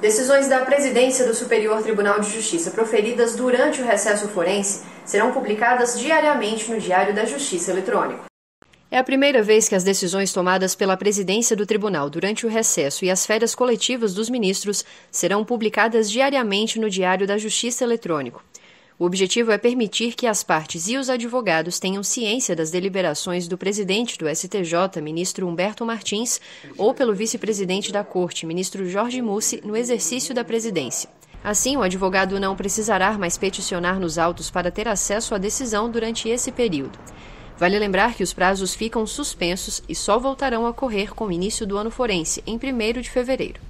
Decisões da presidência do Superior Tribunal de Justiça proferidas durante o recesso forense serão publicadas diariamente no Diário da Justiça Eletrônico. É a primeira vez que as decisões tomadas pela presidência do tribunal durante o recesso e as férias coletivas dos ministros serão publicadas diariamente no Diário da Justiça Eletrônico. O objetivo é permitir que as partes e os advogados tenham ciência das deliberações do presidente do STJ, ministro Humberto Martins, ou pelo vice-presidente da Corte, ministro Jorge Mussi, no exercício da presidência. Assim, o advogado não precisará mais peticionar nos autos para ter acesso à decisão durante esse período. Vale lembrar que os prazos ficam suspensos e só voltarão a correr com o início do ano forense, em 1 de fevereiro.